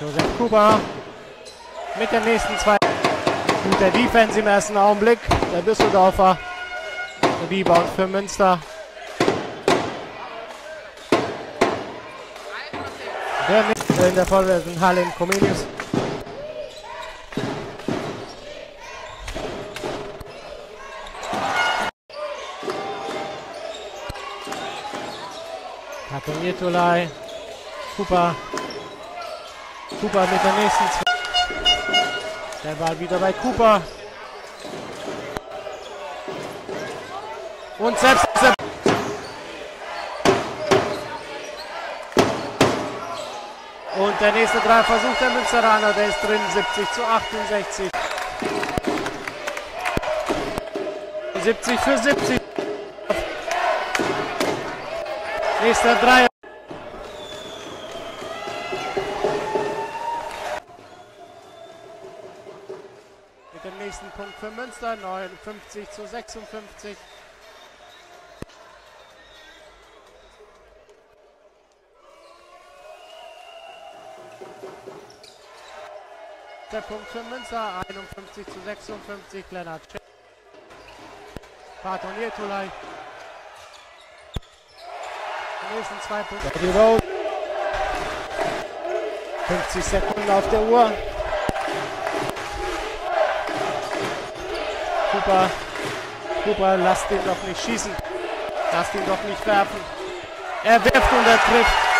Josef Kuba mit den nächsten zwei. Guter Defense im ersten Augenblick. Der Düsseldorfer. Rebound für Münster. Der mit in der vorwärtigen Halle in Comenius. Katoniertolai. Cooper. Cooper mit der nächsten zwei. Der Ball wieder bei Cooper. Und selbst Und der nächste drei versucht der Münsteraner, der ist drin, 70 zu 68. 70 für 70. Nächster Dreier. Dem nächsten Punkt für Münster, 59 zu 56. Der Punkt für Münster, 51 zu 56, Lennart Schick. Barton Irtulay. Die nächsten zwei Punkte. Die Road. 50 Sekunden auf der Uhr. Cooper. Cooper, lasst ihn doch nicht schießen. Lasst ihn doch nicht werfen. Er wirft und er trifft.